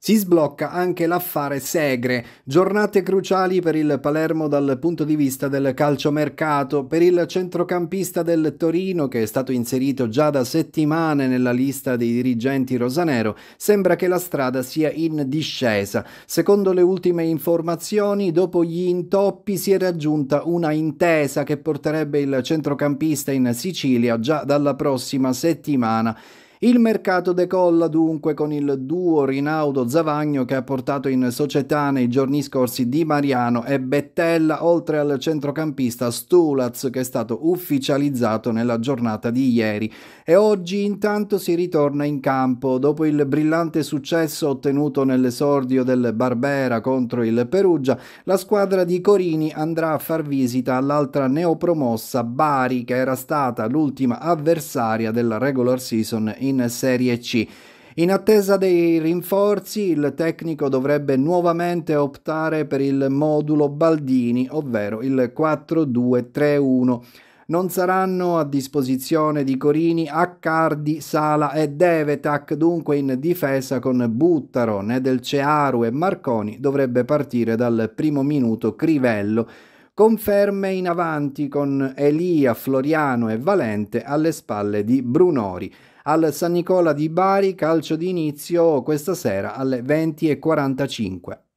Si sblocca anche l'affare Segre, giornate cruciali per il Palermo dal punto di vista del calciomercato, per il centrocampista del Torino che è stato inserito già da settimane nella lista dei dirigenti rosanero, sembra che la strada sia in discesa. Secondo le ultime informazioni, dopo gli intoppi si è raggiunta una intesa che porterebbe il centrocampista in Sicilia già dalla prossima settimana. Il mercato decolla dunque con il duo Rinaudo-Zavagno che ha portato in società nei giorni scorsi Di Mariano e Bettella, oltre al centrocampista Stulaz che è stato ufficializzato nella giornata di ieri. E oggi intanto si ritorna in campo. Dopo il brillante successo ottenuto nell'esordio del Barbera contro il Perugia, la squadra di Corini andrà a far visita all'altra neopromossa Bari che era stata l'ultima avversaria della regular season in in Serie C. In attesa dei rinforzi, il tecnico dovrebbe nuovamente optare per il modulo Baldini, ovvero il 4-2-3-1. Non saranno a disposizione di Corini Accardi, Sala e Devetac, dunque in difesa con Buttaro, Nedelcearu e Marconi dovrebbe partire dal primo minuto Crivello. Conferme in avanti con Elia, Floriano e Valente alle spalle di Brunori al San Nicola di Bari, calcio di inizio questa sera alle 20.45.